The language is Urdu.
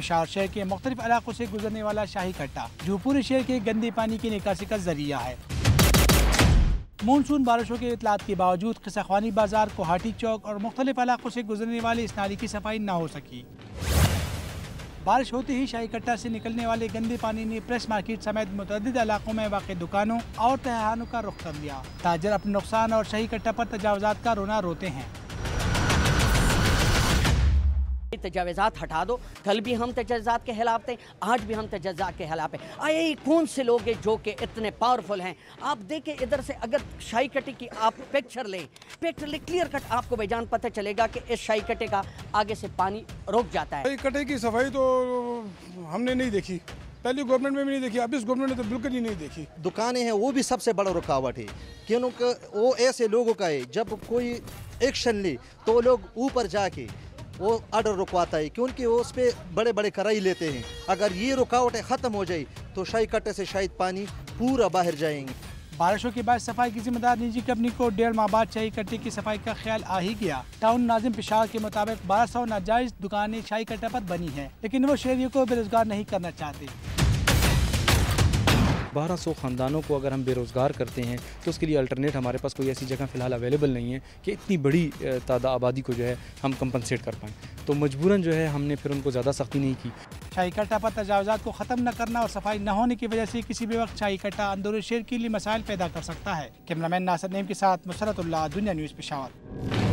پشاور شہر کے مختلف علاقوں سے گزرنے والا شاہی کٹا، جو پورے شہر کے گندے پانی کی نکاسی کا ذریعہ ہے۔ مونسون بارشوں کے اطلاعات کے باوجود قصہ خوانی بازار کوہاٹی چوک اور مختلف علاقوں سے گزرنے والے اس نالی کی صفائی نہ ہو سکی۔ بارش ہوتے ہی شاہی کٹا سے نکلنے والے گندے پانی نے پریس مارکیٹ سمیت متعدد علاقوں میں واقع دکانوں اور تہانوں کا رخ کر لیا تاجر اپنے نقصان اور شاہی کٹا پر تجاوزات کا رونا روتے ہیں۔ تجاوزات ہٹا دو۔ کل بھی ہم تجاوزات کے خلاف تھے آج بھی ہم تجاوزات کے خلاف ہیں۔ آئے یہ کون سے لوگ ہیں جو کہ اتنے پاورفل ہیں؟ آپ دیکھیں ادھر سے اگر شاہی کٹے کی آپ پکچر لیں پکچر لیں کلیئر کٹ آپ کو بے جان پتہ چلے گا کہ اس شاہی کٹے کا آگے سے پانی رک جاتا ہے۔ شاہی کٹے کی صفائی تو ہم نے نہیں دیکھی۔ پہلی گورنمنٹ میں بھی نہیں دیکھی اب اس گورنمنٹ نے تو بالکل ہی نہیں دیکھی۔ دکانیں ہیں وہ بھی سب سے بڑا رکاوٹ ہے۔ کیونکہ وہ ایسے لوگوں کا ہے جب کوئی ایکشن لے تو وہ لوگ اوپر جا کے وہ آرڈر رکواتا ہے کیونکہ وہ اس پہ بڑے بڑے کرائی لیتے ہیں۔ اگر یہ رکاوٹیں ختم ہو جائے تو شاہی کٹے سے شاید پانی پورا باہر جائیں گے۔ بارشوں کے بعد صفائی کی ذمہ دار نجی کمپنی کو ڈیڑھ ماہ بعد شاہی کٹے کی صفائی کا خیال آ ہی گیا۔ ٹاؤن ناظم پشاور کے مطابق بارہ سو ناجائز دکانیں شاہی کٹے پر بنی ہیں، لیکن وہ شہریوں کو بے روزگار نہیں کرنا چاہتے۔ بارہ سو خاندانوں کو اگر ہم بے روزگار کرتے ہیں تو اس کے لیے الٹرنیٹ ہمارے پاس کوئی ایسی جگہ فی الحال اویلیبل نہیں ہے کہ اتنی بڑی تعداد آبادی کو جو ہے ہم کمپنسیٹ کر پائیں۔ تو مجبوراً جو ہے ہم نے پھر ان کو زیادہ سختی نہیں کی۔ شاہی کٹا پر تجاوزات کو ختم نہ کرنا اور صفائی نہ ہونے کی وجہ سے کسی بھی وقت شاہی کٹا اندور شہر کے لیے مسائل پیدا کر سکتا ہے۔ کیمرہ مین ناصر نیم کے ساتھ مسرت اللہ، دنیا نیوز پشاور۔